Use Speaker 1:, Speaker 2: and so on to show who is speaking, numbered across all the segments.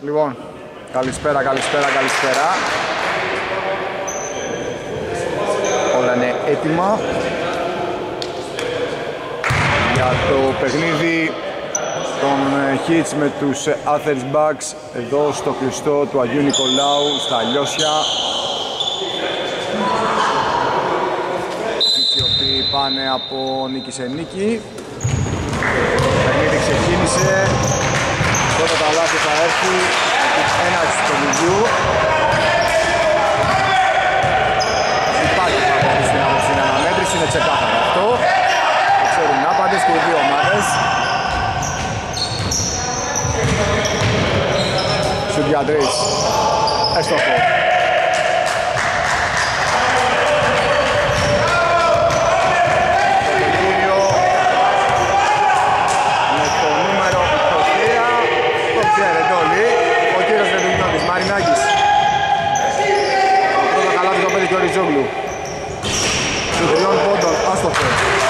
Speaker 1: Λοιπόν, καλησπέρα, καλησπέρα, καλησπέρα. Όλα είναι έτοιμα για το παιχνίδι των ε, Hits με τους ε, Athens Bucks εδώ στο κλειστό του Αγίου Νικολάου στα Λιώσια. Οι οποίοι πάνε από νίκη σε νίκη. Το παιχνίδι ξεκίνησε Πρώτα τα λάθη θα έρθει έναρξη του βιβλίου. Υπάρχει πράγματι στην άποψη στην αναμέτρηση, είναι ξεκάθαρο αυτό. Το ξέρουν άπαντες και οι δύο ομάδες. Σουτ για τρεις. Έστοχο. Τζόγλου. Του τριών πόντων, άστοχο.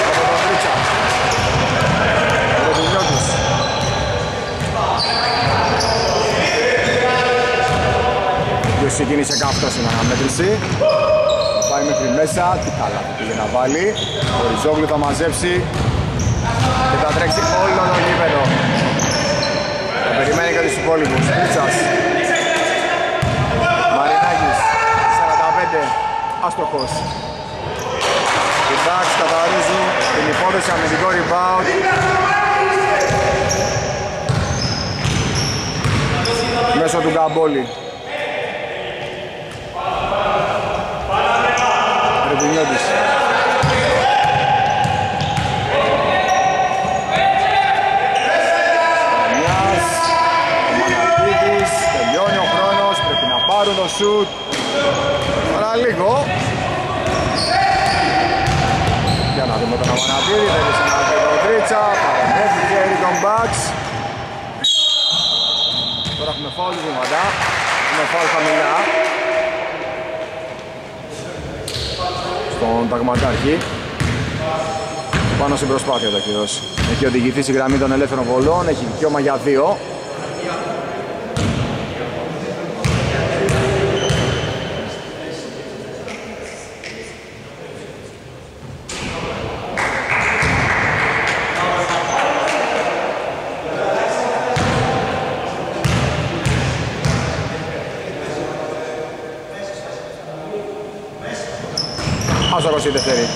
Speaker 1: Από τον Φρίτσα. Ροδινιώτης. Ποιος ξεκίνησε καυτό στην αναμέτρηση. Πάει μέχρι μέσα, τι καλά που πήγε να βάλει. Ο Ριζόγλου θα μαζέψει και θα τρέξει όλο το γήπεδο. Θα περιμένει και τους υπόλοιπους. Φρίτσας. Μαρινάκης, 45 άστοχος. Οι Bucks καθαρίζουν την υπόθεση αμυντικό rebound. Μέσω του Γκαμπόλη. Ρεπινιώτης. τελειώνει ο χρόνος, πρέπει να πάρουν το σουτ λίγο. Για να δούμε τον Αμανατήρη, δεν είναι σημαντικό τον Τρίτσα, παρεμβαίνει χέρι τον Μπαξ. Τώρα έχουμε φάουλ βήματα, έχουμε φάουλ χαμηλά. Στον Ταγματάρχη. Πάνω στην προσπάθεια τα κύριος. Έχει οδηγηθεί στη γραμμή των ελεύθερων βολών, έχει δικαίωμα για δύο. Η δεύτερη.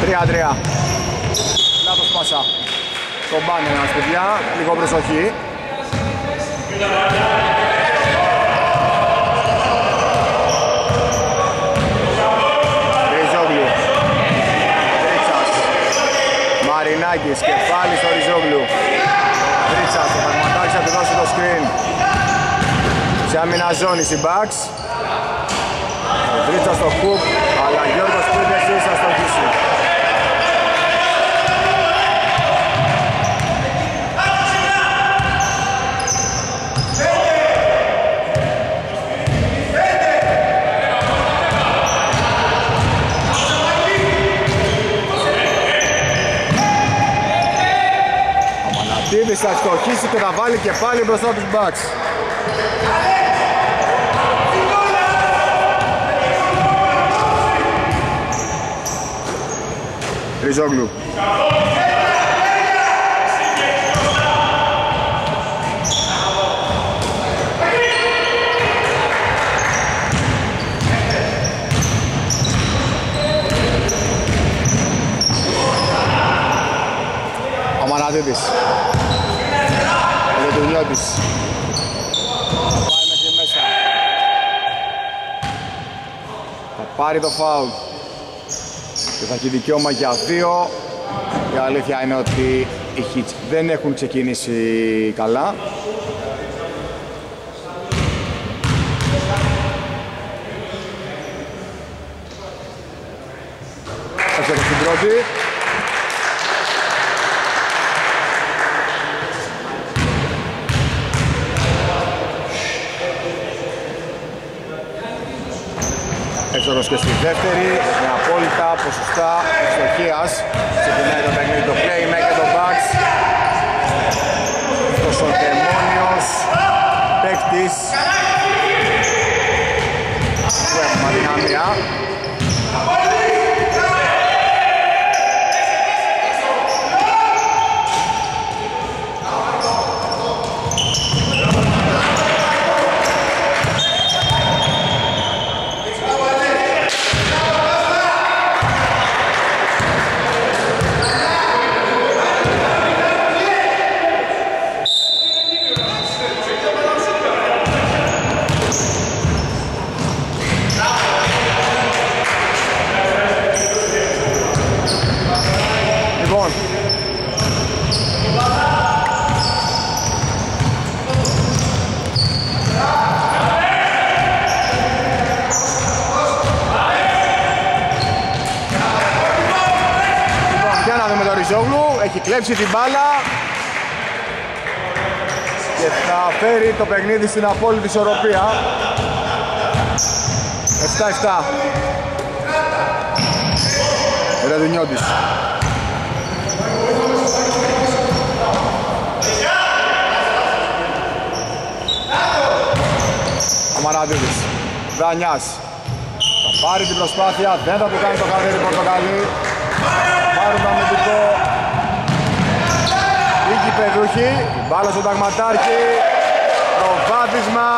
Speaker 1: 3-3. Λάθος πάσα. Το μπάνι ένας παιδιά. Λίγο προσοχή. Ριζόγλου. Ρίτσας. Μαρινάκης. Κεφάλι στο Ριζόγλου. Ρίτσας. Το πραγματάκι θα του δώσει το screen. Σε άμυνα ζώνη η Bucks. Τρίτσα στο κουπ, αλλά Γιώργος Πούντεσης θα στοχίσει. Αμανατίδης θα στοχίσει και θα βάλει και πάλι μπροστά τους Bucks. Ριζόγλου. Ο Μαναδίδης. Ο Λετουνιώτης. Πάει μέχρι μέσα. Θα πάρει το φάουλ και θα έχει δικαίωμα για δύο. Η αλήθεια είναι ότι οι Hits δεν έχουν ξεκινήσει καλά. Αυτό στην πρώτη. Εύστοχος και στη δεύτερη, με απόλυτα ποσοστά ευστοχίας. Ξεκινάει το παιχνίδι το playmaker, το backs. ο δαιμόνιος παίκτης που έχουμε αδυναμία. Λοιπόν, Λοιπόν, για να δούμε το Ριζόγλου, έχει κλέψει την μπάλα και θα φέρει το παιχνίδι στην απόλυτη ισορροπία. 7-7. Ρεδινιώτης. Αμαναδίδης. Δανιάς. Θα πάρει την προσπάθεια, δεν θα του κάνει το χαρτί πορτοκαλί. Πάρουν το αμυντικό. Νίκη Παιδούχη, η μπάλα στον Ταγματάρχη. Προβάδισμα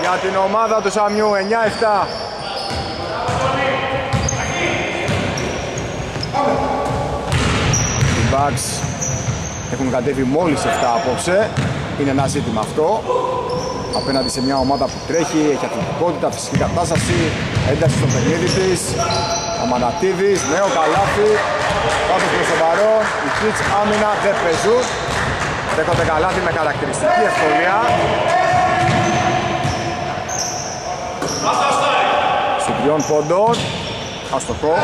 Speaker 1: για την ομάδα του Σαμιού, 9-7. Οι Bucks έχουν κατέβει μόλις 7 απόψε. Είναι ένα ζήτημα αυτό. Απέναντι σε μια ομάδα που τρέχει, έχει αθλητικότητα, φυσική κατάσταση, ένταση στο παιχνίδι της. Αμανατίδης, νέο καλάθι, κάτω προς τον παρόν, οι Hits άμυνα δεν παίζουν. Δέχονται καλάθι με χαρακτηριστική ευκολία. Σου τριών πόντων, αστοχό.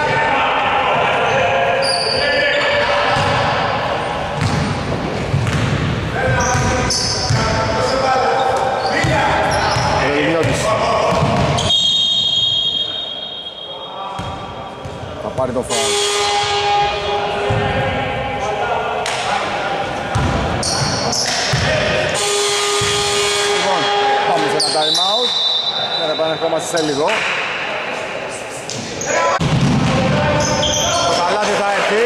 Speaker 1: Ρελινιώτης. Θα πάρει το φάουλ. Λοιπόν, πάμε σε ένα time out. Και να επανερχόμαστε σε λίγο. Το καλάθι θα έρθει.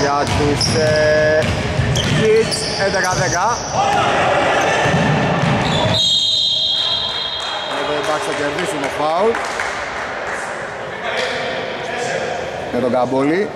Speaker 1: Για τους ε, Hits 11-10. Εδώ οι Bucks θα κερδίσουν το φάουλ. Με τον Καμπόλη.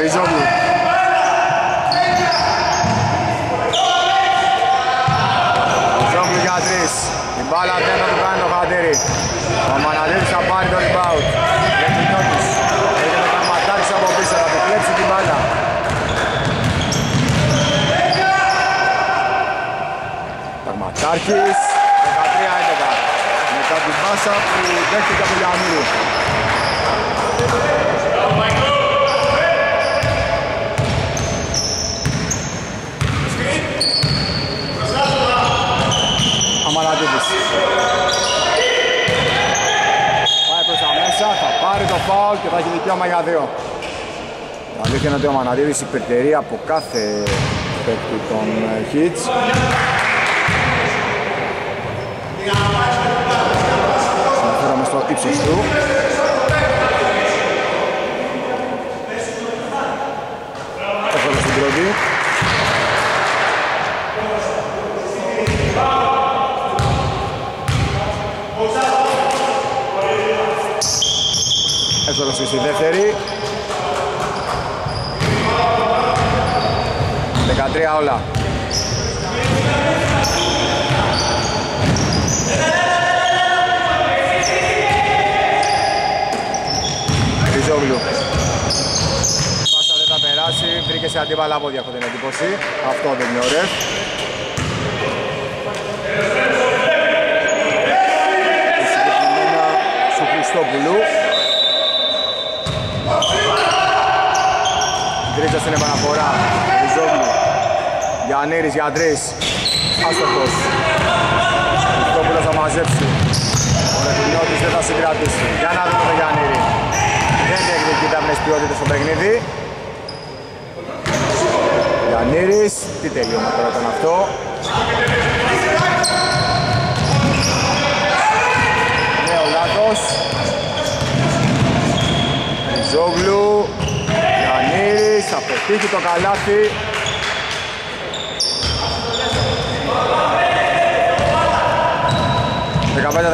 Speaker 1: Ριζόγλου. Ριζόγλου για τρεις. Η μπάλα δεν θα του κάνει το χατήρι. Ο Μαναδίδης θα πάρει το rebound. Για την νιώτης. Έχει το πραγματάρις από πίσω. Θα του κλέψει την μπάλα. Πραγματάρχης. 13-11. Μετά την πάσα που δέχτηκε από τον Γιαννούρου. Αμανατίδης. Πάει προς τα μέσα, θα πάρει το φάουλ και θα έχει δικαίωμα για δύο. Η αλήθεια είναι ότι ο Αμανατίδης υπερτερεί από κάθε παίκτη των ε, Hits. Αναφέρομαι στο ύψος του. Εύκολο στην πρώτη. Εύκολος και στη δεύτερη. 13 όλα. Ριζόγλου. Πάσα δεν θα περάσει, βρήκε σε αντίπαλα πόδια έχω την εντύπωση. Αυτό δεν είναι ωραίο. Σου Χριστόπουλου. Τρίτσα στην επαναφορά. Ριζόγλου. Γιαννήρης για τρεις. Άστοχος. Χριστόπουλος θα μαζέψει. Ο Ρετινιώτης δεν θα συγκρατήσει. Για να δούμε το Γιαννήρη. Δεν διεκδικεί τα ποιότητες στο παιχνίδι. Γιαννήρης. Τι τελείωμα τώρα ήταν αυτό. Νέο λάθος. Ριζόγλου. Γιαννήρης. Θα πετύχει το καλάθι. Δεκαπέντε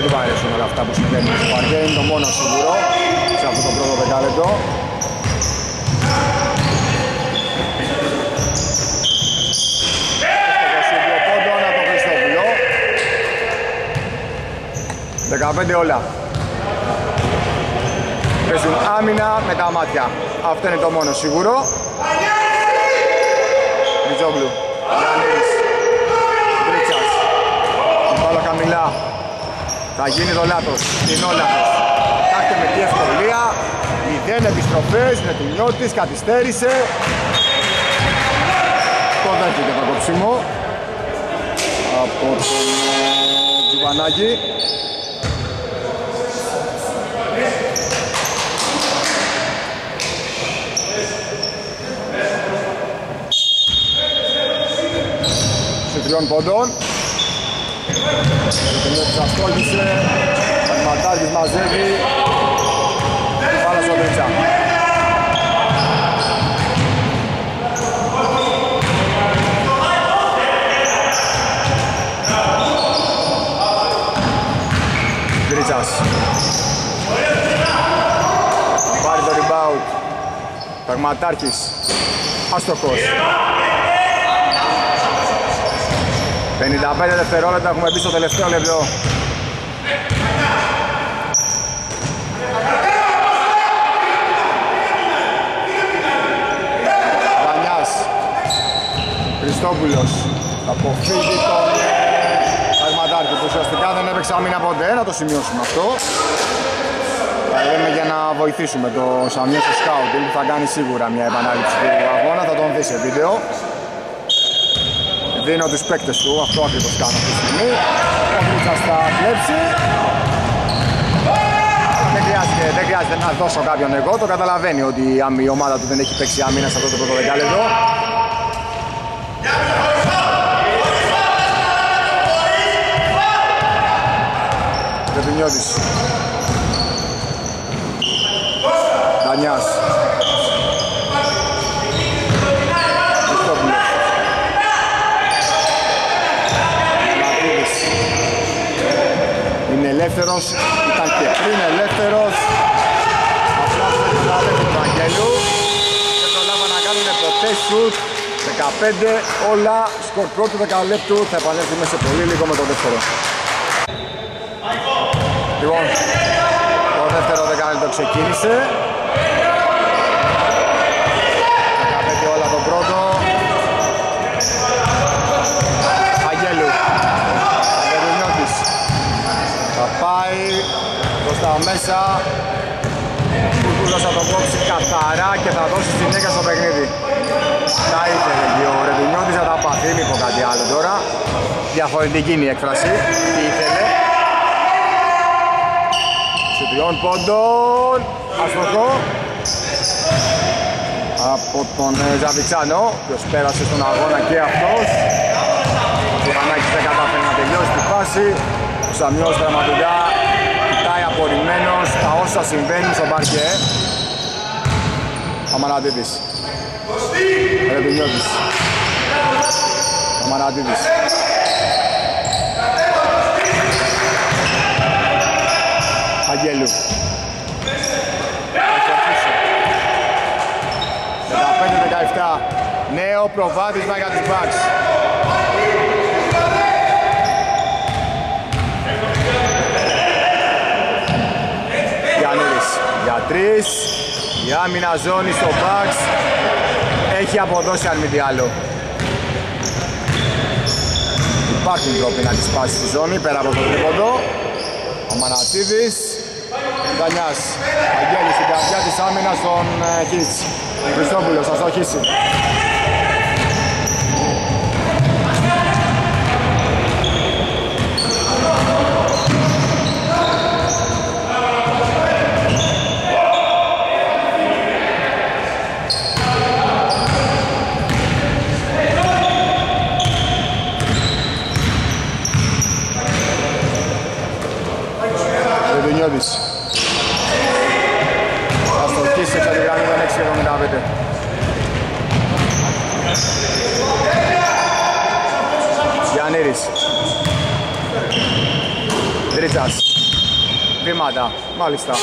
Speaker 1: δεν του αρέσουν όλα αυτά που συμβαίνουν στο παρκέ, είναι το μόνο σίγουρο σε αυτό το πρώτο δεκάλεπτο. Δεκαπέντε όλα. Παίζουν άμυνα με τα μάτια. Αυτό είναι το μόνο σίγουρο. Μιτζόγλου. Γιάννης. Μπρίτσας. Μπάλα χαμηλά. Θα γίνει το λάθος. Είναι ο λάθος. Κάτσε με τι ευκολία. Μηδέν επιστροφές. Με του νιώτης. Καθυστέρησε. Το δέχεται το κόψιμο. Από τον Τζιβανάκη. τριών πόντων. Ο Τελειώτης ασχόλησε, ο Ματάρχης μαζεύει, πάρα στο Τρίτσα. Τρίτσας. Πάρει το rebound. Πραγματάρχης. Άστοχος. 55 δευτερόλεπτα έχουμε μπει στο τελευταίο λεπτό. Βανιάς. Χριστόπουλος. Αποφύγει τον Αγματάρχη που ουσιαστικά δεν έπαιξε άμυνα ποτέ. Να το σημειώσουμε αυτό. Θα λέμε για να βοηθήσουμε το Σαμιό στο σκάουτινγκ που θα κάνει σίγουρα μια επανάληψη του αγώνα. Θα τον δεις σε βίντεο δίνω τους παίκτες του, αυτό ακριβώς κάνω αυτή τη στιγμή. Ο Μίτσας θα κλέψει. Δεν χρειάζεται, δεν χρειάζεται να δώσω κάποιον εγώ, το καταλαβαίνει ότι η ομάδα του δεν έχει παίξει άμυνα σε αυτό το πρώτο δεκάλεπτο. Ρεπινιώτης. Δανιάς. Ελεύθερος, ήταν και πριν ελεύθερος. Απλά δεν αδέρφη του Αγγέλου. Δεν προλάβα να κάνουν ποτέ σουτ. 15 όλα σκορ πρώτου δεκαλέπτου. Θα επανέλθουμε σε πολύ λίγο με το δεύτερο. Λοιπόν, το δεύτερο δεκαλέπτο ξεκίνησε. 15 όλα το πρώτο. πάει μπροστά μέσα. Κούρκουλος θα τον κόψει καθαρά και θα δώσει συνέχεια στο παιχνίδι. Τα ήθελε και ο Ρεδινιώτης θα τα πάθει, μην πω κάτι άλλο τώρα. Διαφορετική είναι η έκφραση, τι ήθελε; Σε τριών πόντων, αστοχό από τον ε, Ζαβιτσάνο, ποιος πέρασε στον αγώνα και αυτός. Ο Τζιβανάκης δεν κατάφερε να τελειώσει τη φάση. Ο Σαμιός πραγματικά ταλαιπωρημένος τα όσα συμβαίνουν στο μπαρκέ. Αμανατίδης. Ρεπινιώτης. Αμανατίδης. Αγγέλου. 15-17. Νέο προβάδισμα για τους Bucks. Για τρεις. Η άμυνα ζώνη στο Bucks έχει αποδώσει αν μη τι άλλο. Υπάρχουν τρόποι να τη σπάσει στη ζώνη πέρα από το τρίποντο. Ο Μανατσίδης, Δανιάς, Αγγέλης στην καρδιά της άμυνας στον Κίτς. Ε, Χριστόπουλος θα στοχίσει. čas. Grimada, mali stav.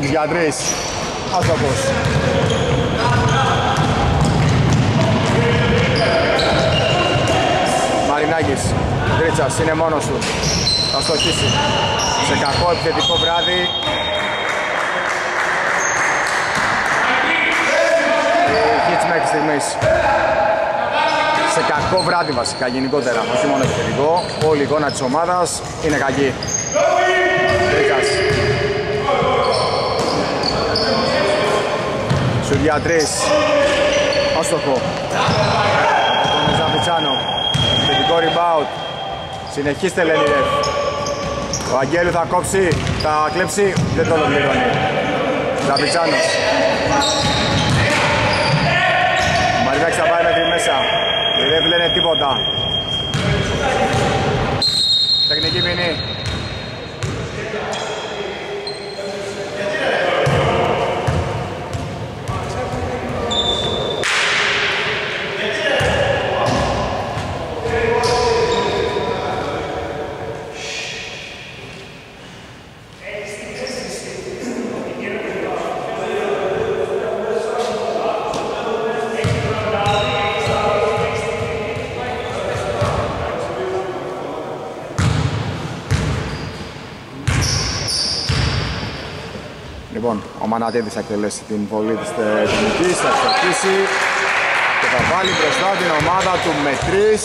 Speaker 1: Βήματα. Μάλιστα. Παναγιώτης για τρεις. Άστοχος. Μαρινάκης. Τρίτσας είναι μόνος του. Θα στοχίσει. Σε κακό επιθετικό βράδυ. Hits μέχρι στιγμής. Σε κακό βράδυ βασικά γενικότερα, όχι μόνο επιθετικό. Όλη η εικόνα της ομάδας είναι κακή. Τρίτσας. Σου για τρεις. Άστοχο. Τον Ζαμπιτσάνο. Θετικό rebound. Συνεχίστε Λένιρεφ. Ο Αγγέλου θα κόψει, θα κλέψει, δεν το ολοκληρώνει. Ζαμπιτσάνος. Μαριδάκης θα πάει μέχρι μέσα. Δεν λένε τίποτα. Τεχνική ποινή. Μανατίδης θα εκτελέσει την βολή της τεχνικής, θα εξορκίσει και θα βάλει μπροστά την ομάδα του με τρεις.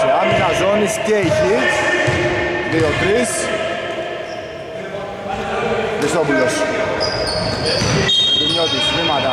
Speaker 1: Σε άμυνα ζώνης και η Χιτς, 2-3. Χριστόπουλος. Δημιώτης, βήματα.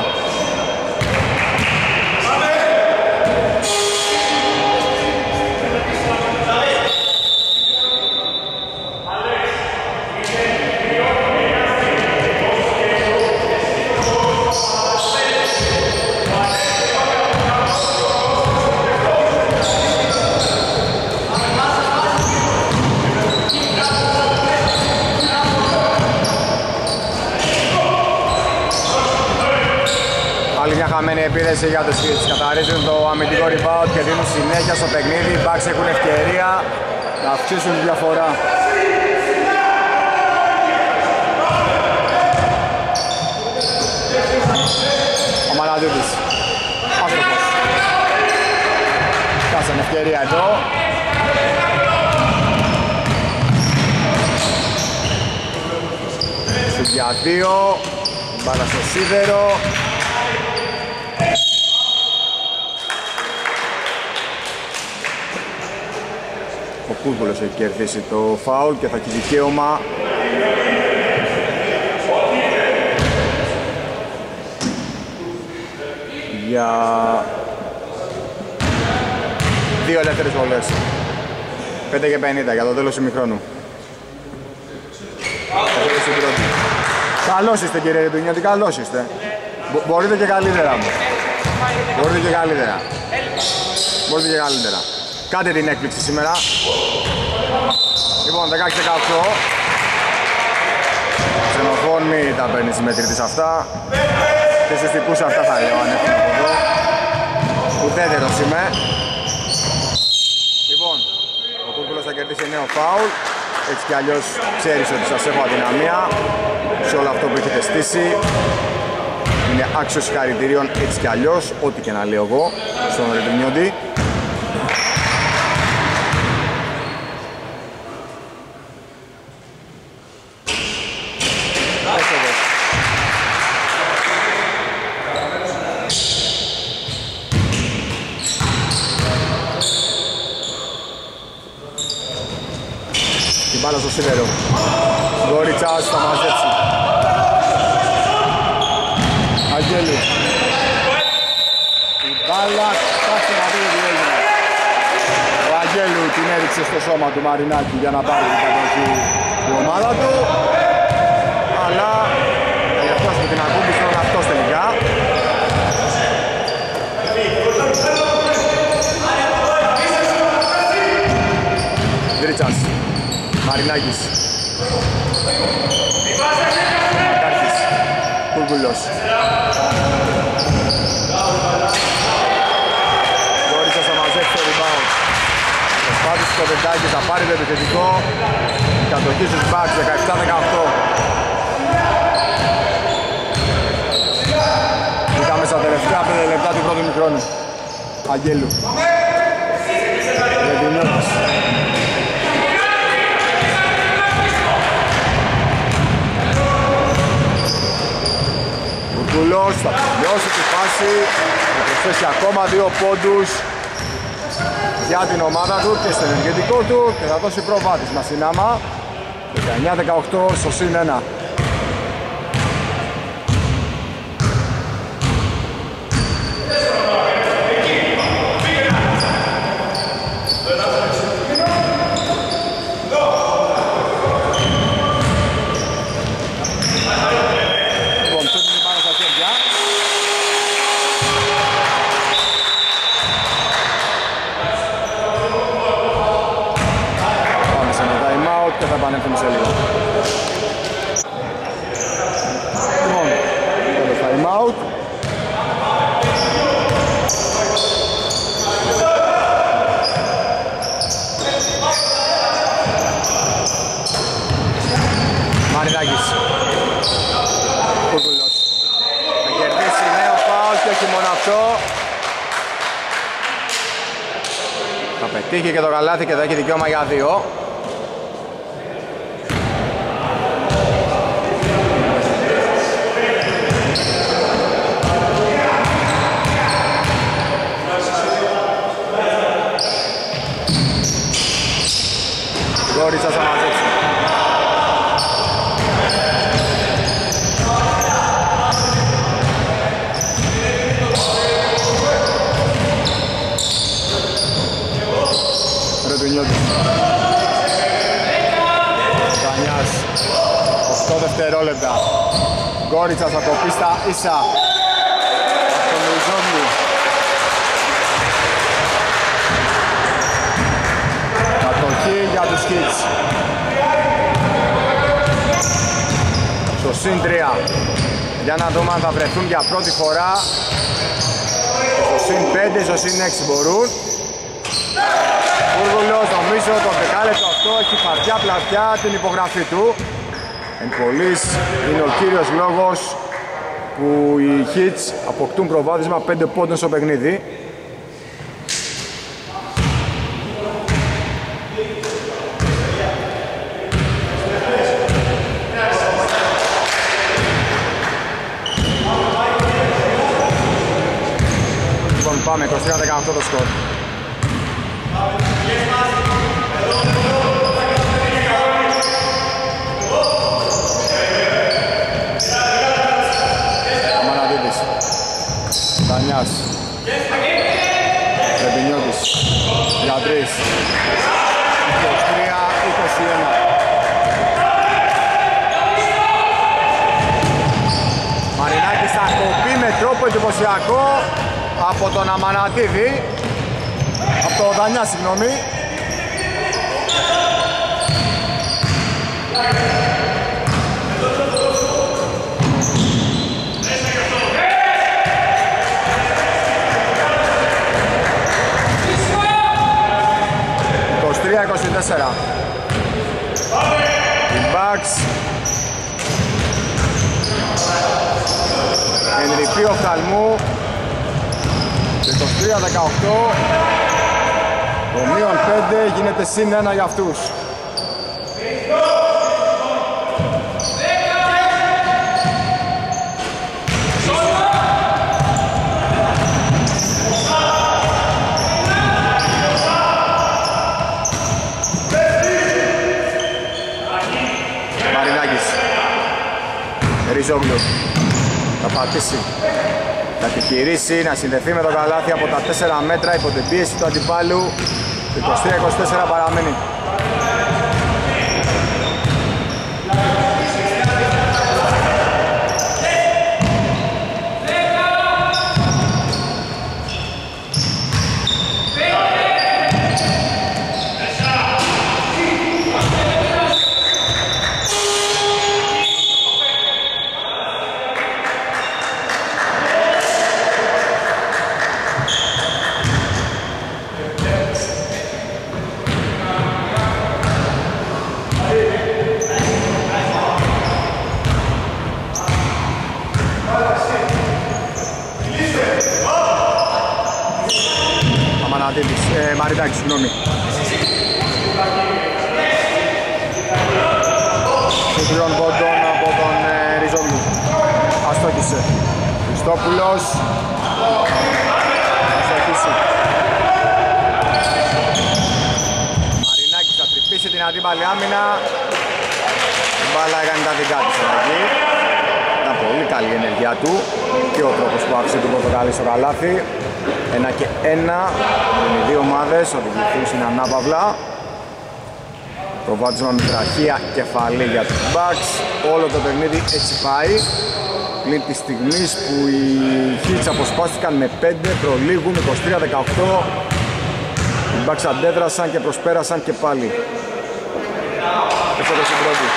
Speaker 1: Χαμένη επίθεση για τους Hits. Καθαρίζουν το αμυντικό rebound και δίνουν συνέχεια στο παιχνίδι. Οι Bucks έχουν ευκαιρία να αυξήσουν τη διαφορά. Ο Μαλαδίδης. Άστοχος. Κάσαν ευκαιρία εδώ. για δύο. Μπάλα στο σίδερο. Κούρκουλος έχει κερδίσει το φάουλ και θα έχει δικαίωμα για δύο ελεύθερες βολές 5 και 50 για το τέλος του μικρόνου στην πρώτη. Καλώς είστε κύριε Ρεντουνιώτη, καλώς είστε. μπορείτε και καλύτερα μου. Μπορείτε και καλύτερα. Μπορείτε και καλύτερα. Κάντε την έκπληξη σήμερα. Λοιπόν, 16-18. Ξενοφών μη τα παίρνεις συμμετρητής αυτά. Και στους τυπούς αυτά θα λέω αν έχουμε από εδώ. Ουδέτερος είμαι. Λοιπόν, ο Κούρκουλος θα κερδίσει νέο φάουλ. Έτσι κι αλλιώς ξέρεις ότι σας έχω αδυναμία σε όλο αυτό που έχετε στήσει. Είναι άξιος συγχαρητηρίων έτσι κι αλλιώς, ό,τι και να λέω εγώ στον Ρετουνιόντι. μπάλα στο σίδερο. Γκόριτσας θα μαζέψει. Αγγέλου. Η μπάλα φτάσει να δει τι έγινε. Ο Αγγέλου την έριξε στο σώμα του Μαρινάκη για να πάρει την κατοχή η ομάδα του. Αλλά αυτός που την ακούμπησε είναι αυτός τελικά. Γκρίτσας. Μαρινάκης. Μακάρκης Κούγκουλος Γόρισσας θα μαζέψει το rebound. Προσπάθησε το Βεντάκη, θα πάρει το επιθετικό. Κατοχή στους Bucks 17-18 Μπήκαμε στα τελευταία 5 λεπτά του πρώτου μικρόνου. Αγγέλου Κουλός θα τελειώσει τη φάση. Θα προσθέσει ακόμα δύο πόντους για την ομάδα του και στο ενεργετικό του και θα δώσει προβάδισμα στην άμα. 19-18 στο συν 1 επανέλθουμε σε λίγο. Λοιπόν, το time out. Μαρινάκης. Κούκουλος. Θα κερδίσει νέο φάουλ και όχι μόνο αυτό. Θα πετύχει και το καλάθι και θα έχει δικαίωμα για δύο. Γόριτσας θα μαζέψει. Ρετουνιώτης. Κανιάς. 8 δευτερόλεπτα. Γκόριτσας θα το πει στα ίσα. για τους Kids. Στο συν 3. Για να δούμε αν θα βρεθούν για πρώτη φορά. Στο συν 5, στο συν 6 μπορούν. Βούργουλος νομίζω το δεκάλεπτο αυτό έχει φαρτιά πλατιά την υπογραφή του. Εν πολλής είναι ο κύριος λόγος που οι Hits αποκτούν προβάδισμα 5 πόντων στο παιχνίδι. Πάμε 23-18 το σκορ. 23-21. Θα κοπεί με τρόπο εντυπωσιακό από τον Αμανατίδη, από τον Δανιά συγγνώμη. Οι Bucks Ενρυπή οφθαλμού 23-18 Το μείον 5 γίνεται συν 1 για αυτούς Ριζόγλου θα πατήσει. Θα επιχειρήσει να συνδεθεί με το καλάθι από τα 4 μέτρα υπό την πίεση του αντιπάλου. 23-24 παραμένει συγγνώμη. Και τριών πόντων από τον ε, Ριζόγλου. Αστόχησε. Χριστόπουλος. Αστόχησε. Μαρινάκης θα τρυπήσει την αντίπαλη άμυνα. Η μπάλα έκανε τα δικά της εκεί. Ήταν πολύ καλή η ενέργειά του και ο τρόπος που άφησε την πρωτοκαλή στο καλάθι. Ένα και ένα, οι δύο ομάδες οδηγηθούν στην ανάπαυλα. Προβάδισμα με τραχεία κεφαλή για τους Bucks. Όλο το παιχνίδι έτσι πάει. Πλην τη στιγμή που οι Hits αποσπάστηκαν με 5, προλίγουν 23-18. Οι Bucks αντέδρασαν και προσπέρασαν και πάλι. Έφερε στην πρώτη.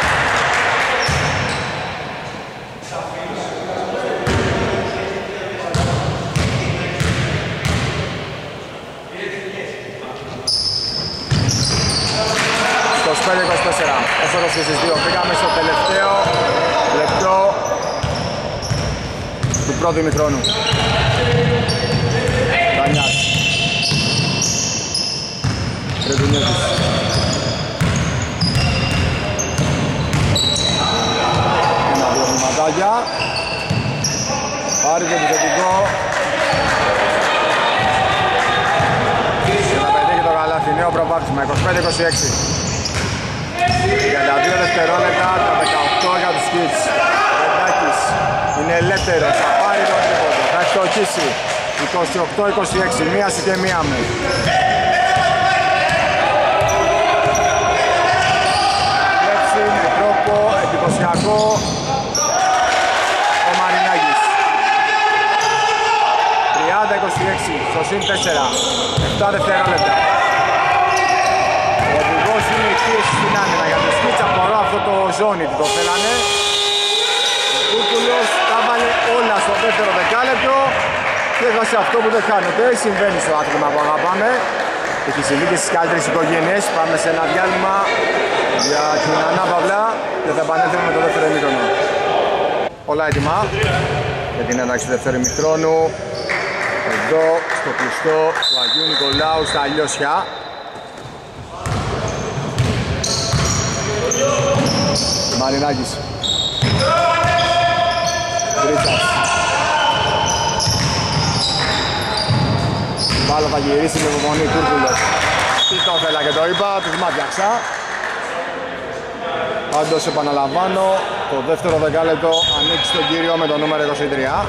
Speaker 1: Άσορος και στις δύο. Πήγαμε στο τελευταίο λεπτό του πρώτου ημιχρόνου. Δανιάς. Ρεδουνιώτης. Ένα-δύο βηματάκια. Πάρει το επιθετικό. Και θα πετύχει το καλάθι. Νέο προβάδισμα. 25-26. 32 δευτερόλεπτα, τα 18 για τους Kids. Ρεντάκης είναι ελεύθερος, θα πάρει το τρίποντο, θα εκτοκίσει. 28-26, μία και μία μου. Βλέψει με τρόπο εντυπωσιακό ο Μαρινάκης. 30-26, στο συν 4, 7 δευτερόλεπτα πίεση στην άμυνα για τον Σπίτς απορώ αυτό το ζώνη που το θέλανε ο Κούρκουλος τα βάλε όλα στο δεύτερο δεκάλεπτο και έχασε αυτό που δεν χάνεται. Συμβαίνει στο άθλημα που αγαπάμε. Έχει συμβεί και στις καλύτερες οικογένειες. Πάμε σε ένα διάλειμμα για την ανάπαυλα και θα επανέλθουμε με το δεύτερο ημίχρονο. Όλα έτοιμα για την ένταξη του δεύτερου ημίχρονου εδώ στο κλειστό του Αγίου Νικολάου στα Λιώσια Μαρινάκης. Τρίτσας Πάλα θα γυρίσει με υπομονή Κούρκουλος Τι το ήθελα και το είπα, τους μάτιαξα. Πάντως επαναλαμβάνω, το δεύτερο δεκάλεπτο ανοίξει τον κύριο με το νούμερο 23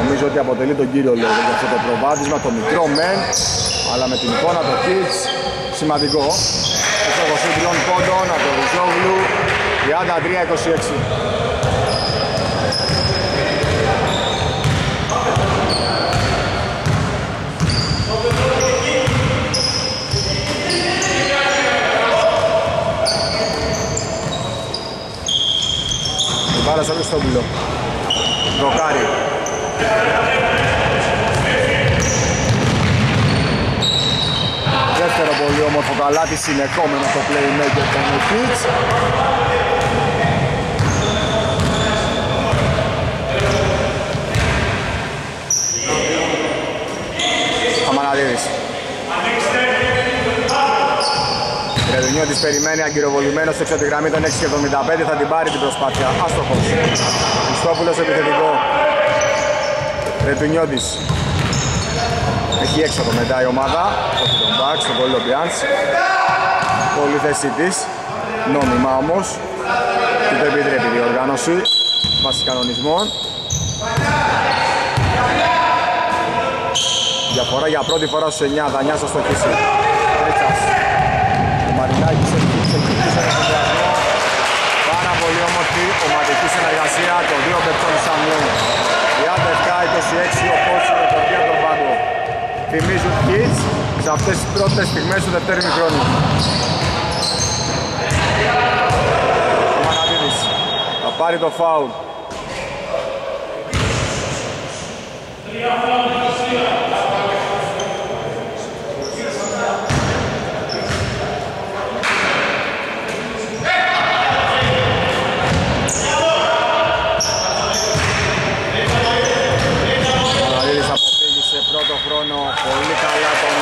Speaker 1: Νομίζω ότι αποτελεί τον κύριο λόγο για αυτό το προβάδισμα, το μικρό μεν αλλά με την εικόνα το kids σημαντικό στο 23 πόντων από τον Ριζόγλου 33-26 Δοκάρι. Δεύτερο πολύ όμορφο καλάτι συνεχόμενο το playmaker των Hits. Αμαναδίδης. Ρεδουνιώτης περιμένει αγκυροβολημένος έξω από τη γραμμή των 6.75 θα την πάρει την προσπάθεια. Άστοχος. Χριστόπουλος επιθετικό. Ρεδουνιώτης. Έχει έξω το μετά η ομάδα. Όχι τον Μπαξ, τον Κόλλο Μπιάντς. Πολύ θέση της. Νόμιμα όμως. Και το επιτρέπει η διοργάνωση βάσει κανονισμών. Διαφορά για πρώτη φορά στους 9. Δανιάς θα στοχίσει. Τρίτσας. Ο Μαρινάκης έχει εξελίξει ένα συνδυασμό. Πάρα πολύ όμορφη ομαδική συνεργασία των δύο παιχτών της Αμνού. 37-26 ο Κότσου με το τον πάγκο. Θυμίζουν hits σε αυτές τις πρώτες στιγμές του δευτέρου χρόνου. Ο Μαναδίδης θα πάρει το φάουλ. χρόνο πολύ καλά τον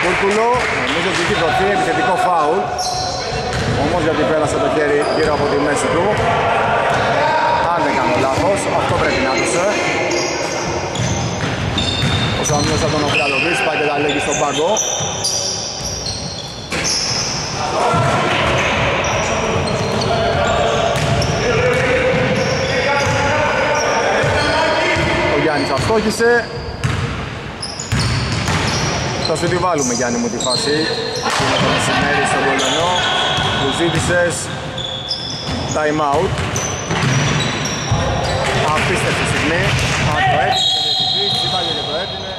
Speaker 1: ε, Τούρκουλο νομίζω ότι έχει δοθεί επιθετικό φάουλ. Όμως γιατί πέρασε το χέρι γύρω από τη μέση του. Αν δεν κάνω λάθος αυτό πρέπει να είσαι. Ο Σαμιός από τον Οκράτοβης πάει και τα λέγει στον πάγκο. Γιάννης αστόχησε Θα σου τη βάλουμε Γιάννη μου τη φάση. Είναι το μεσημέρι στον Πολωνό Που ζήτησες time out. Απίστευτη στιγμή. Αν το έτεινε και δεν τη και το έτεινε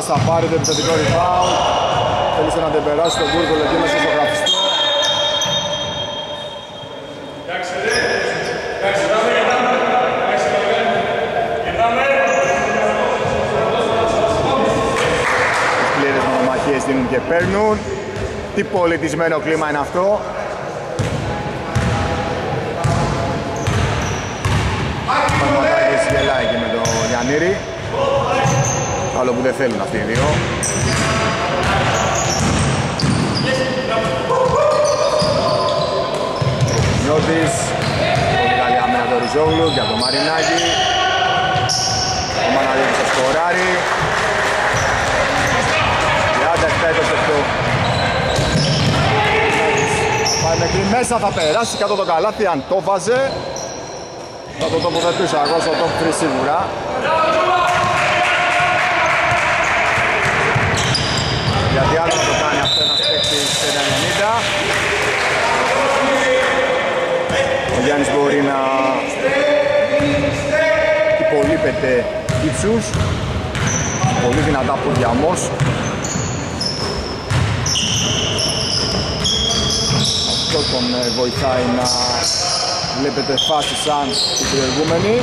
Speaker 1: Μίτσας θα πάρει το επιθετικό rebound. Θέλησε να την περάσει τον Κούρκολο εκεί μέσα στο γραφιστό Πλήρες μονομαχίες δίνουν και παίρνουν. Τι πολιτισμένο κλίμα είναι αυτό. Παγματάκης γελάει και με τον Γιαννήρη Άλλο που δεν θέλουν αυτοί οι δύο. Νιώτης, πολύ καλή άμενα το Ριζόγλου για το Μαρινάκι. Ο Μαναδίδης θα σκοράρει. 37 Πάει μέχρι μέσα, θα περάσει κάτω το καλάθι αν το βάζε. Θα το τοποθετούσα εγώ στο top 3 σίγουρα. Γιατί άλλο να το κάνει αυτό ένας παίκτης 90 ο Γιάννης μπορεί να υπολείπεται ύψους πολύ δυνατά πόδια όμως αυτό τον ε, βοηθάει να βλέπετε φάση σαν την προηγούμενη.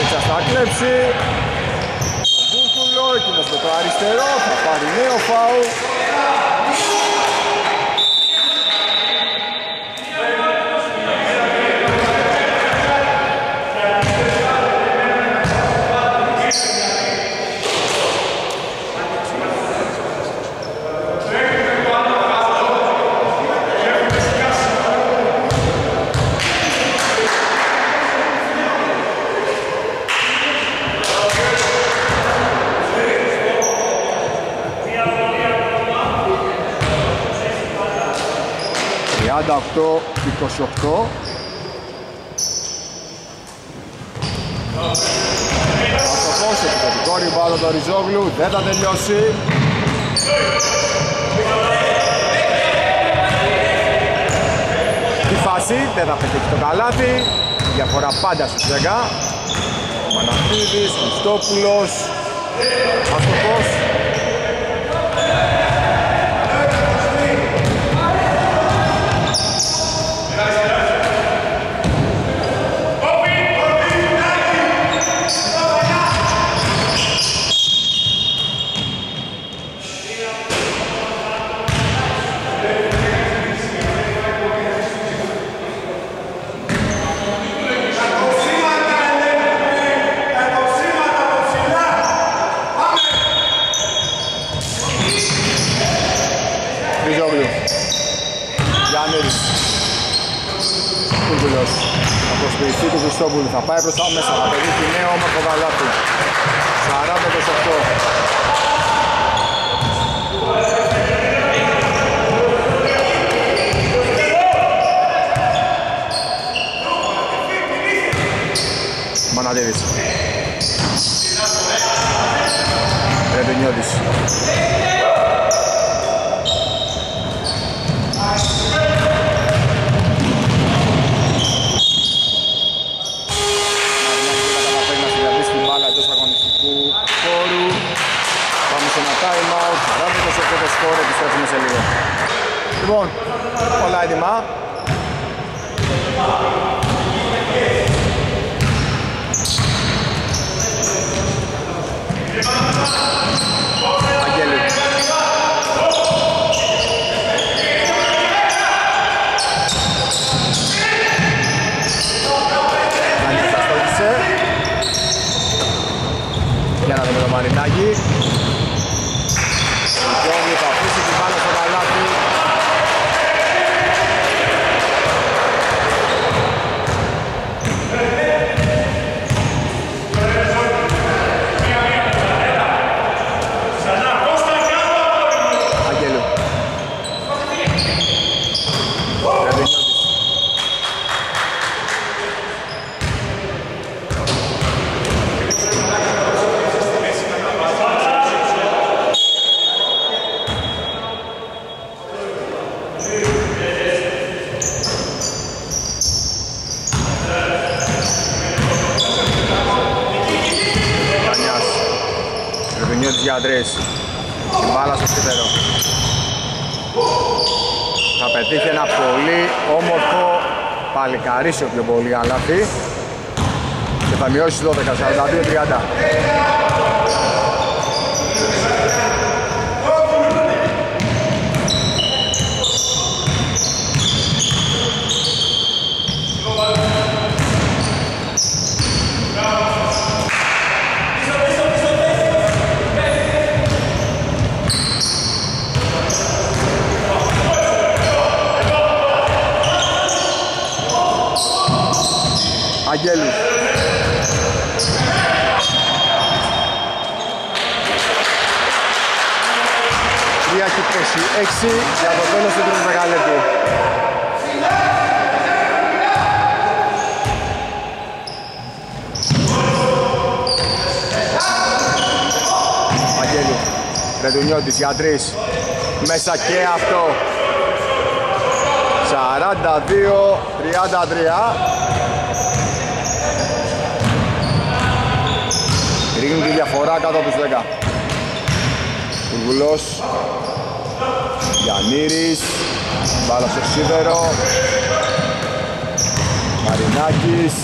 Speaker 1: Έτσι θα κλέψει Έτοιμος με το αριστερό, θα πάρει νέο 28-28. Πασοπός, επιθετικό ριμπάδο το Ριζόγλου, δεν θα τελειώσει. Τη φάση, δεν θα πετύχει το καλάθι. Διαφορά πάντα στους 10. Ο Μαναφίδης, Ο Πασοπός. Ριζόγλου. 5 or something. Παλικαρίσιο πιο πολύ αλάφι και θα μειώσει 12, 42-30. Αγγέλου. Τρία και 26 για το τέλος του τρίτου μεγαλέτου. Αγγέλου. Ρετουνιώτης για τρεις. Μέσα και αυτό. 42-33. Ρίχνουν τη διαφορά κάτω από τους 10. Κουργουλός. Γιαννήρης. Μπάλα στο σίδερο. Μαρινάκης.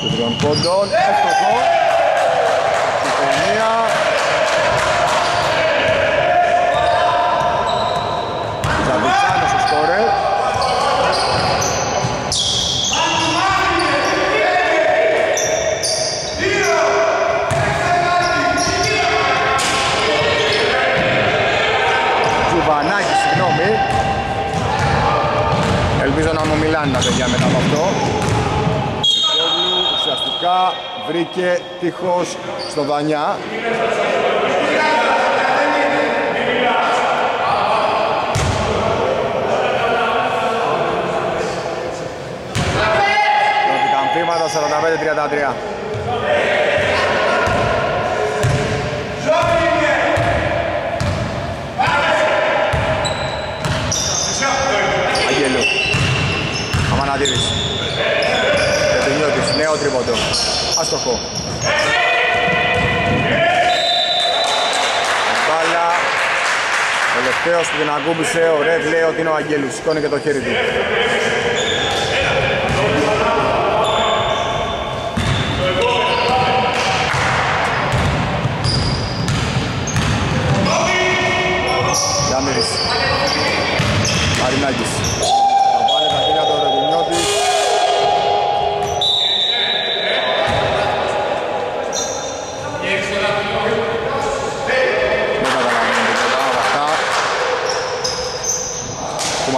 Speaker 1: Του τριών πόντων. Εύστοχο. Συμφωνία. Ζαβιτσάνος ο σκόρερ. Τζουβανάκη, συγγνώμη. Ελπίζω να μου μιλάνε τα παιδιά μετά από αυτό. Ουσιαστικά βρήκε τείχος στο Δανιά. Δόθηκαν βήματα 45-33. Αγγέλου. Αμανατήρης. Πετουνιώτης. Νέο τρίποντο. Αστοχό. Μπάλα. Ο τελευταίος που την ακούμπησε, ο Ρεβ λέει ότι είναι ο Αγγέλους. Σηκώνει και το χέρι του. Γιάννηρης. Μαρινάκης.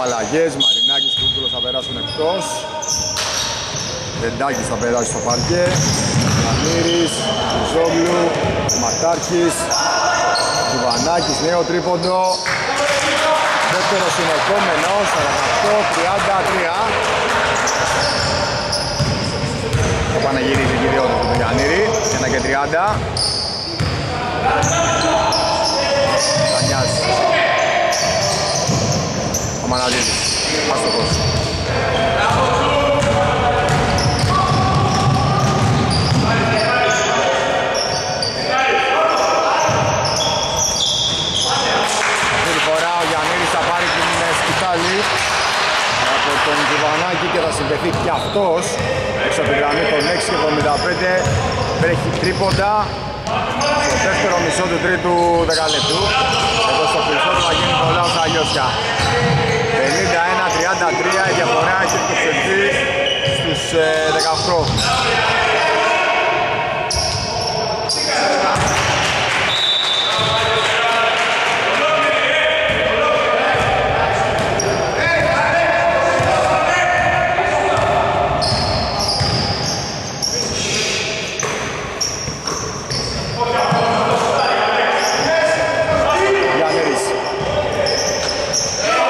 Speaker 1: Αλλαγές, Μαρινάκης και Κούκουλος θα περάσουν εκτός. Δεντάκης θα περάσει στο παρκέ. Μανίρης, Ζόγλου, Ματάρχης, Τζουβανάκης, νέο τρίποντο. Δεύτερο συνεχόμενο, 48-33. Θα πανεγυρίζει και οι δύο του Γιαννήρη, 1 και 30. Δανιάς. Ο Μαναδίδης. Άστοχος. Αυτή τη φορά ο Γιαννήρης θα πάρει την σκητάλη από τον Τζιβανάκη και θα συμπεθεί και αυτός. Έξω από τη γραμμή των 6 και 75 βρέχει τρίποντα. Στο δεύτερο μισό του τρίτου δεκαλεπτού εδώ στο πίσω θα γίνει πολλά στα Λιώσια 51-33 η διαφορά έχει εκτοξευθεί στους ε, 18 Γιάννηρης.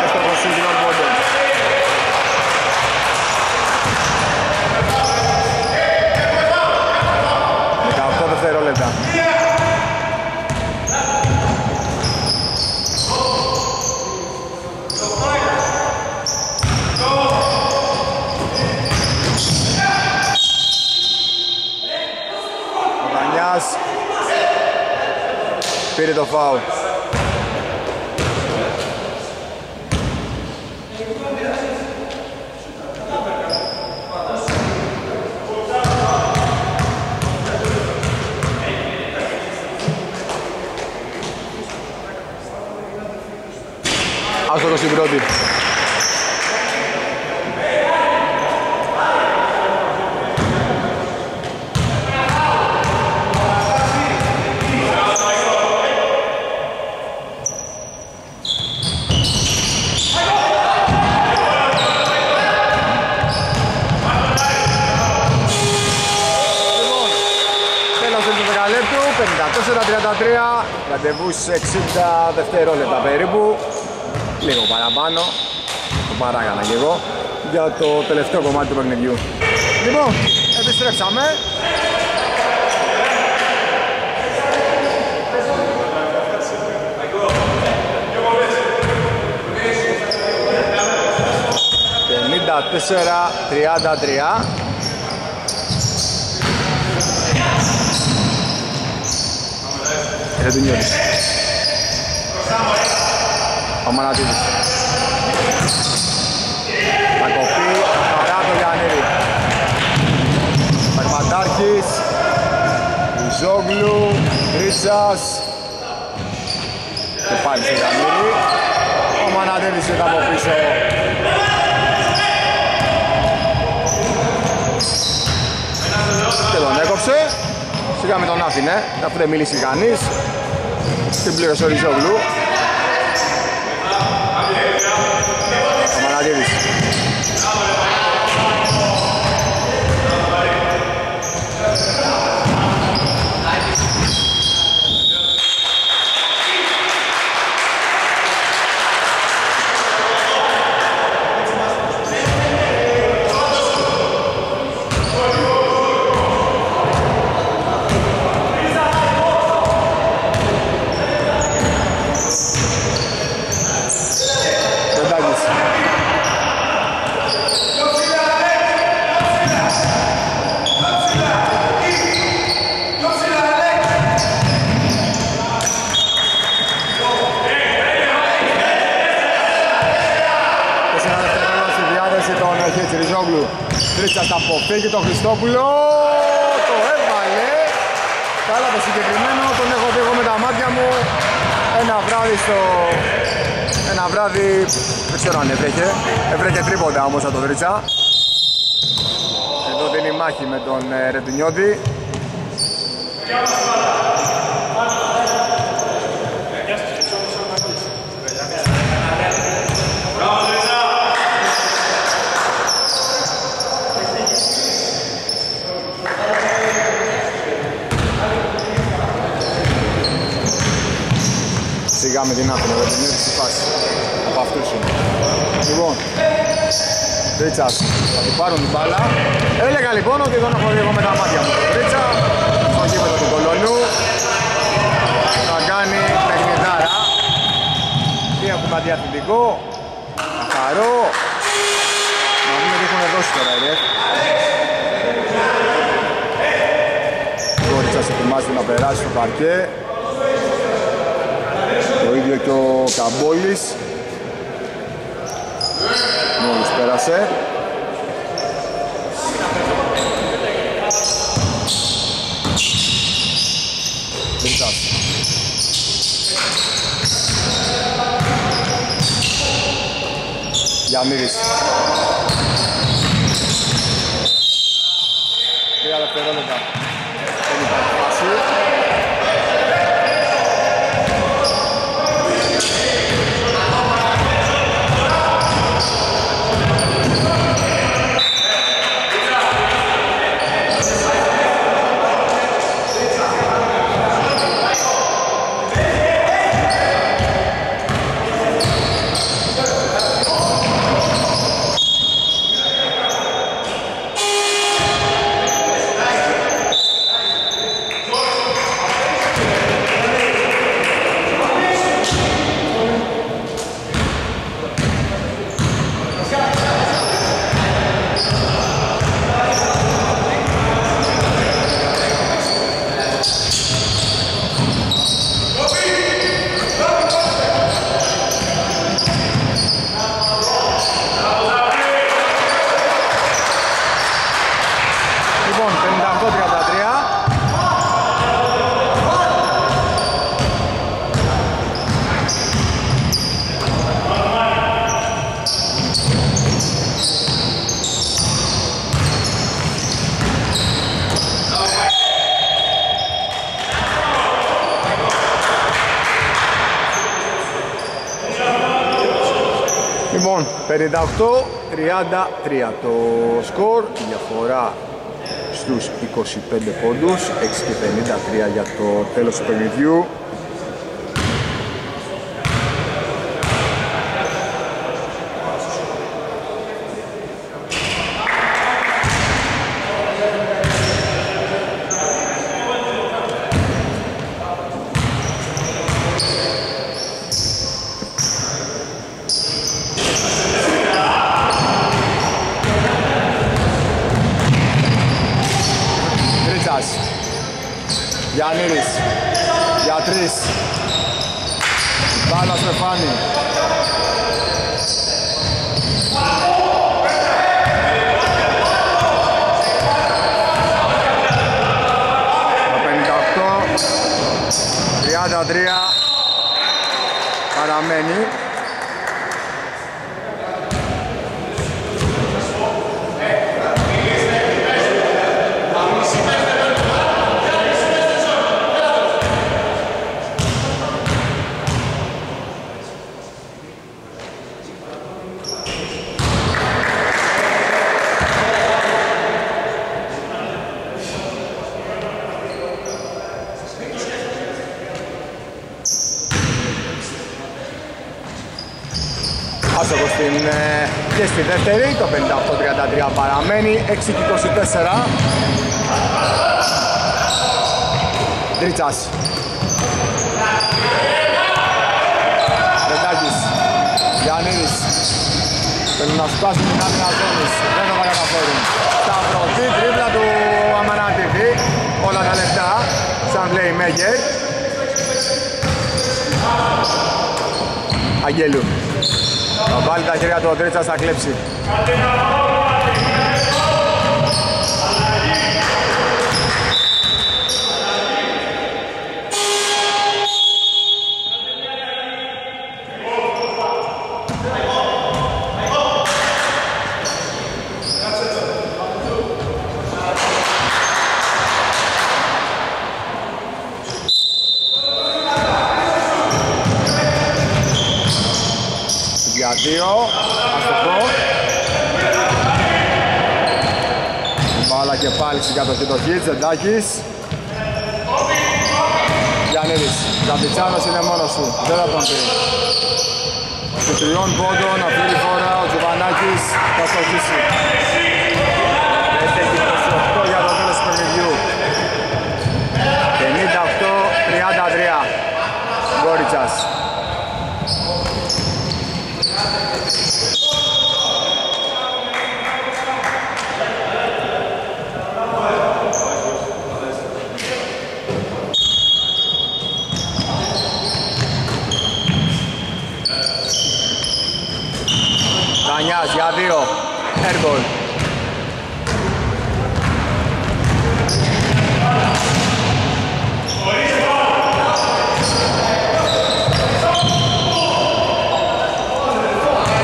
Speaker 1: Εύστοχος σύντηρον πόντων. Δεκαοκτώ δευτερόλεπτα. Ο Δανιάς πήρε το φάουλ. Άστοχος στην πρώτη. Λοιπόν, τέλος του δεκαλέπτου, 54-33, ραντεβού σε 60 δευτερόλεπτα περίπου, λίγο παραπάνω, το παράγανα και εγώ, για το τελευταίο κομμάτι του παιχνιδιού. Λοιπόν, επιστρέψαμε. Πενήντα τέσσερα, τριάντα τρία. Ρεντουνιώτης. Ο Μανατίδης. Θα κοπεί παρά το Γιάννηρη. Παγματάρχης. Ζόγλου. Χρύσας. Και πάλι στο Γιάννηρη. Ο Μανατίδης είναι από πίσω. Και τον έκοψε. Σιγά με τον άφηνε, αφού δεν μίλησε κανείς. Την πλήρωσε ο Ριζόγλου. Ο Μανατίδης. Γιάννης Ριζόγλου. Τρίτσα τα αποφύγει το Χριστόπουλο. Το έβαλε. Καλά το συγκεκριμένο, τον έχω δει εγώ με τα μάτια μου. Ένα βράδυ στο... Ένα βράδυ, δεν ξέρω αν έβρεχε. Έβρεχε τρίποτα όμως από το Τρίτσα. Εδώ δίνει μάχη με τον ε, Ρετουνιώτη. Σιγά με την άθλη, δεν είναι στη φάση από αυτούς είναι. Λοιπόν, Ρίτσας θα του πάρουν την μπάλα. Έλεγα λοιπόν ότι δεν έχω δει εγώ με τα μάτια μου. Ρίτσα, στο γήπεδο του Κολονού, θα κάνει παιχνιδάρα. Τι έχουμε αντιαθλητικό, καθαρό. Να δούμε τι έχουν δώσει τώρα, ρε. Ο Ρίτσας ετοιμάζεται να περάσει στο παρκέ. Το ίδιο και ο Καμπόλης. Μόλις πέρασε. Τρίτας. Γιαννίδης. Τρία δευτερόλεπτα. Δεν υπάρχει φάση. Λοιπόν, 58-33. Λοιπόν, 58-33 το σκορ, η διαφορά στους 25 πόντους, 6 και 53 για το τέλος του παιχνιδιού. Τρίτσας. Γιάννηρης. Για τρεις. Μπάλα στο φάνη. Το 58. 33. Παραμένει. Άστοχο στην, ε, και στη δεύτερη, το 58-33 παραμένει, 6 και 24. Τρίτσας. Ρεντάκης. Γιάννης. Θέλουν να σπάσουν την άμυνα ζώνης. Δεν θα τα καταφέρουν. Σταυρωτή, τρίπλα του Αμανάτιδη. Όλα τα λεφτά. Σαν λέει Μέγερ. Αγγέλου. Θα βάλει τα χέρια του ο Τρίτσας, θα κλέψει. Δύο, αστοχό. Μπάλα και πάλι στην κατοχή το Χιτς, Ζεντάκης. Γιάννηρης, Καπιτσάνος είναι μόνος του, δεν θα τον πει. Του τριών πόντων, αυτή τη φορά ο Τζουβανάκης θα στοχίσει. 5 και 28 για το τέλος του παιχνιδιού. 58-33. Γκόριτσας. Δανιάς για δύο. Airball.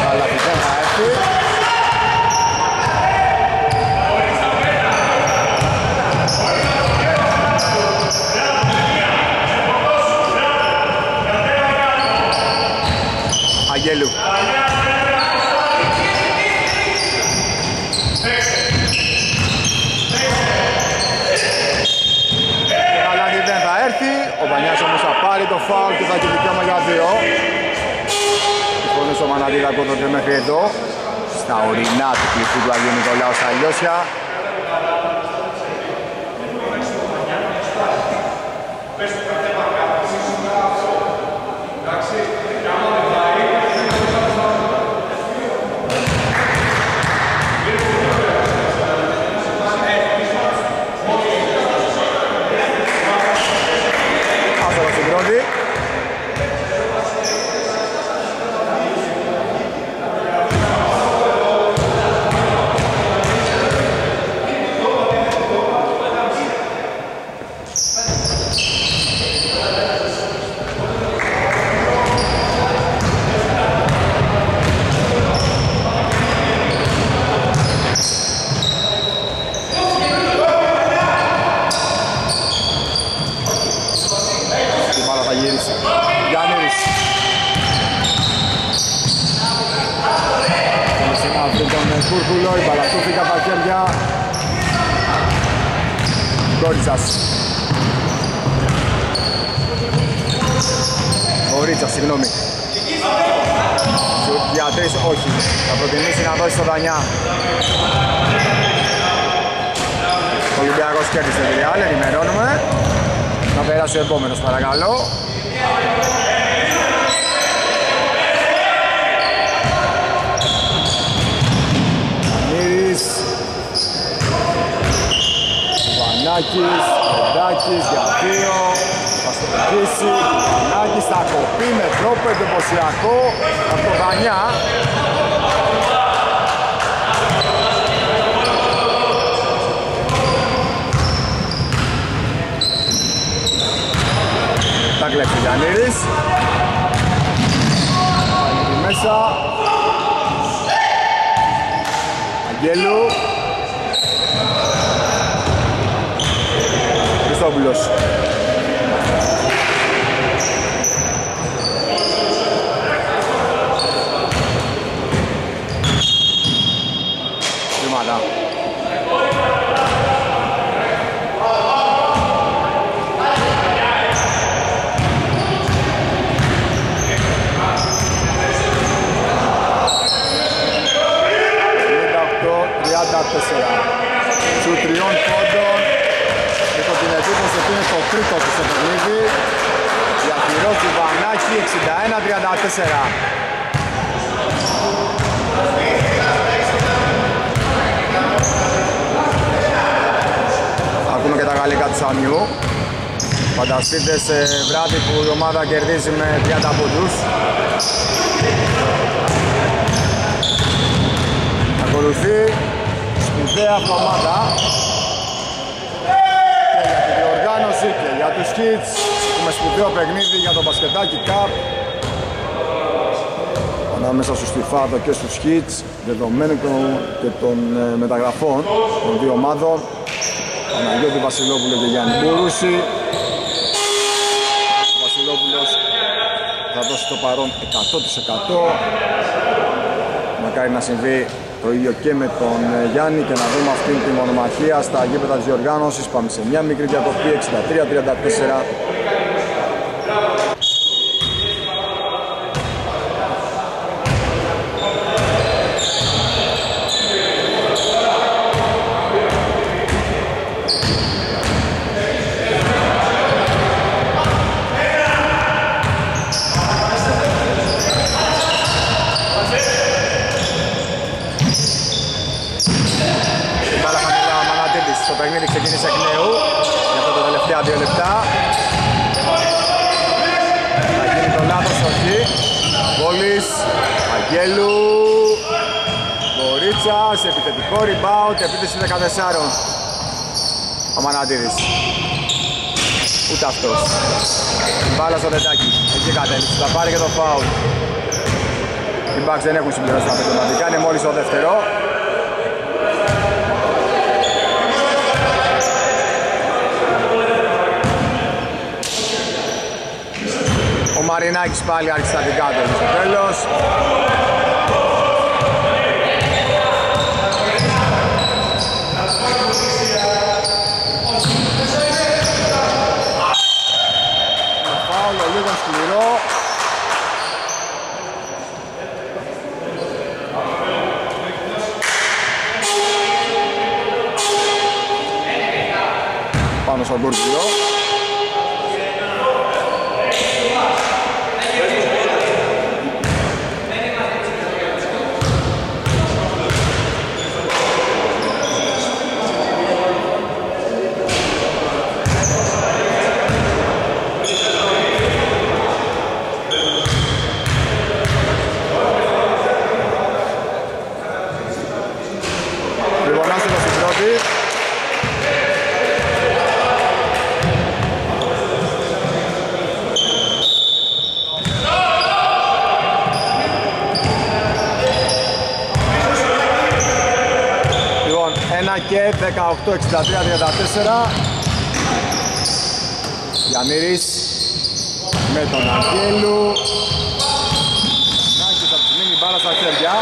Speaker 1: Καλάθι δεν θα έρθει. Αγγέλου. Καλάθι δεν θα έρθει. Ο Βανιάς όμως θα πάρει το φάουλ και θα έχει δικαίωμα για δύο. Συμφωνείς ο Μαναδίδα κόντονται μέχρι εδώ. Στα ορεινά του κλειστού του Αγίου Νικολάου στα Λιώσια. Άστοχο στην πρώτη. Την μπάλα θα γυρίσει. Γιάννηρης. Θέλησε να βρει τον Κούρκουλο, η μπάλα του φύγει από τα χέρια. Γκόριτσας. Γορίτσας, συγγνώμη. Σουτ Για τρεις, όχι. Θα προτιμήσει να δώσει στο Δανιά. Ο Ολυμπιακός κέρδισε τη Real, ενημερώνουμε. Να περάσει ο επόμενος παρακαλώ. Βανάκης, Βεντάκης για δύο. Θα στοχίσει, Βανάκης θα κοπεί με τρόπο εντυπωσιακό από το Βανιά. Τα κλέψει ο Γιαννίδης. Πάλι εκεί μέσα. Αγγέλου. Χριστόπουλος. Βήματα. Σου τρίτο του στο παιχνίδι. Για χειρό του Βανάκη 61-34 Ακούμε και τα γαλλικά του Σαμιού. Φανταστείτε σε βράδυ που η ομάδα κερδίζει με 30 πόντους. Ακολουθεί σπουδαία εβδομάδα και για την διοργάνωση και για τους kids με σπουδαίο παιχνίδι για το μπασκετάκι cup. Ανάμεσα στους Τιφάδο και στους hits δεδομένου και των ε, μεταγραφών των δύο ομάδων Παναγιώτη Βασιλόπουλο και Γιάννη Μπούρουση ο Βασιλόπουλος θα δώσει το παρόν 100% Μακάρι να συμβεί το ίδιο και με τον ε, Γιάννη και να δούμε αυτήν την μονομαχία στα γήπεδα της διοργάνωσης. Πάμε σε μια μικρή διακοπή 63-34. Επιθετικό rebound, επίθεση 14. Ο Μαναντίδης. Ούτε αυτός. Μπάλα στο δεντάκι. Εκεί κατέληξε. Θα πάρει και το φάουλ. Οι Bucks δεν έχουν συμπληρώσει τα πεντοματικά. Είναι μόλις το δεύτερο. Ο Μαρινάκης πάλι άρχισε τα δικά του στο τέλος. Στον Κούρκιο. και 18-63-34 Γιαννήρης με τον Αγγέλου. Νάκης θα τους μείνει μπάλα στα χέρια.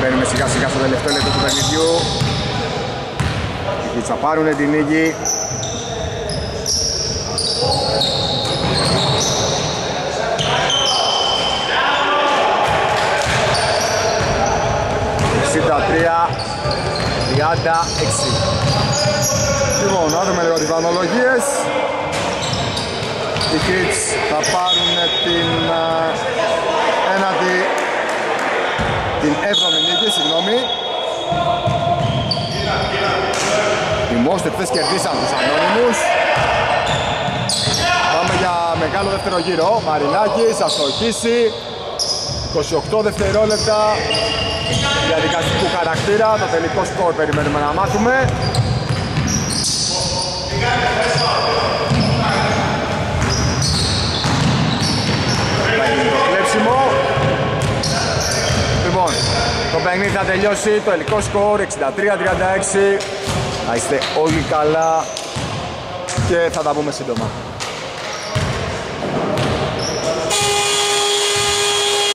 Speaker 1: Μπαίνουμε σιγά σιγά στο τελευταίο λεπτό του παιχνιδιού. Οι θα πάρουν την νίκη Λοιπόν, να δούμε λίγο τις βαθμολογίες. Οι Crits θα πάρουν την ένατη την 7η νίκη, συγγνώμη. Οι Μόστε χθες κερδίσαν τους ανώνυμους. Πάμε για μεγάλο δεύτερο γύρο. Μαρινάκης, αστοχήσει 28 δευτερόλεπτα διαδικαστικού χαρακτήρα. Το τελικό σκορ περιμένουμε να μάθουμε. το κλέψιμο. Λοιπόν, το παιχνίδι θα τελειώσει. Το τελικό σκορ 63-36. Να είστε όλοι καλά και θα τα πούμε σύντομα.